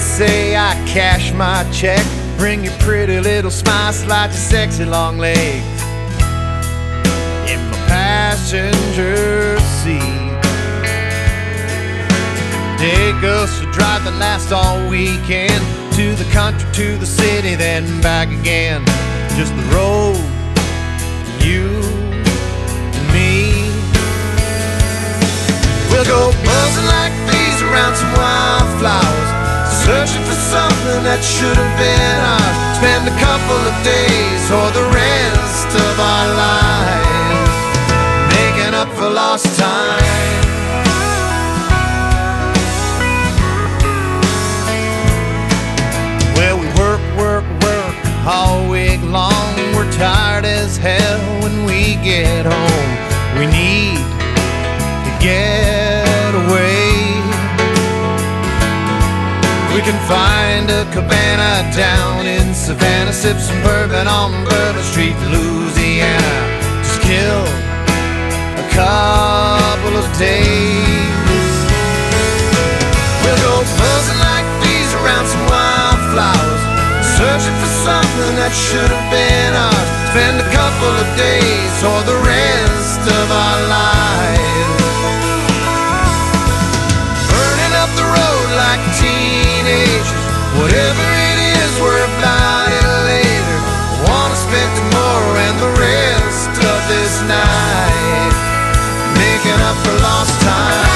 Say I cash my check. Bring your pretty little smile, slide your sexy long legs in my passenger seat. Take us a drive that lasts all weekend to the country, to the city, then back again. Just the road, searching for something that should have been ours. Spend a couple of days or the rest of our lives making up for lost time. Well, we work, work, work all week long. We're tired as hell when we get home. We need We can find a cabana down in Savannah, sip some bourbon on Bourbon Street, Louisiana. Just kill a couple of days. We'll go buzzing like bees around some wildflowers, searching for something that should have been ours. Spend a couple of days or the rest of our lives. Burning up the road like tea. Whatever it is, we're about it later. Wanna spend tomorrow and the rest of this night making up for lost time.